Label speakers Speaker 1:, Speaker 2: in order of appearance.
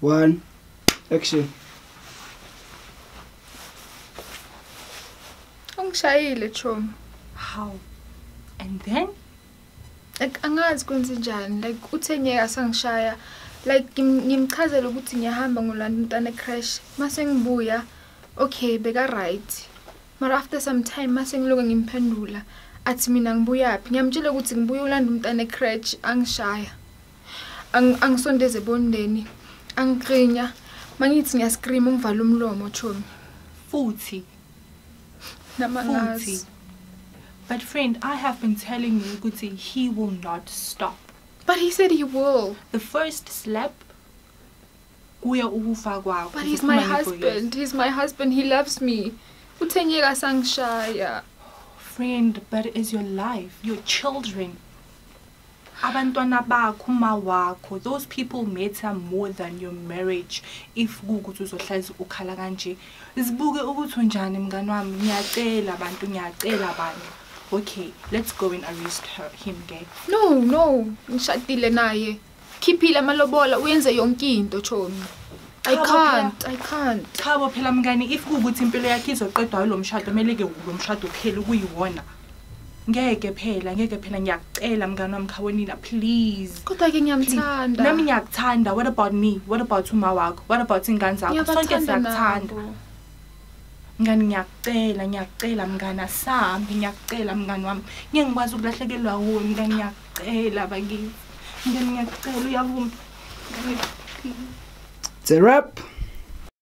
Speaker 1: one. Action.
Speaker 2: Ungishayile chomi
Speaker 3: How? And then?
Speaker 2: like angazi kwenze njani? Like uthe ngeke asangishaya like ngim- ngimchazela ukuthi ngiyahamba ngolanda umntana ecrash mase ngibuya okay beka right mara after some time mase ngiloke ngimphendula. Athi mina ngibuyaphi? Ngiyamtshela ukuthi ngibuya ulanda umntana ecrash angishaya. Ang- angisondeze ebondeni. Angikrinya mangithi ngiyascream ungivala umlomo chomi
Speaker 3: Futhi.
Speaker 2: namangazi
Speaker 3: Futhi. But friend, I have been telling you ukuthi he will not stop.
Speaker 2: but he said he will
Speaker 3: The first slap kuya ukufa kwawo.
Speaker 2: But he's my husband. He's my husband. He loves me. Uthe ngeke asangishaya.
Speaker 3: Friend, but it is your life, your children. Abantwana bakho, uma wakho, those people matter more than your marriage. If kukuthi uzohlala ukhala kanje, sibuke ukuthi unjani mngani wami, ngiyacela abantu, ngiyacela abantu. Okay, let's go and arrest her, him gay.
Speaker 2: No, no. Ngishadile naye. Khiphile amalobola uyenze yonke into chomi. I
Speaker 3: Cha,
Speaker 2: can't. I can't.
Speaker 3: Cha bo phela mngani, if kukuthi impilo yakhe izoqedwa yilo mshado, kumele ke lo mshado kuphela kuyiwona. Ngeke phela, ngeke phela ngiyacela mngani wami khawonina, please.
Speaker 2: Kodwa ke ngiyamthanda.
Speaker 3: nami ngiyakuthanda. What about me? What about uma wakho? What about ingane zakho? Sonke
Speaker 2: Ngiyabathanda
Speaker 3: siyakuthanda.
Speaker 2: nabo.
Speaker 3: mngani ngiyakucela ngiyacela mngani asambi ngiyakucela mngani wami. Ngeke ngikwazi ukulahlekelwa wuwe mngani ngiyakucela bakithi. Mngani ngiyakucela uyavuma
Speaker 1: it's a wrap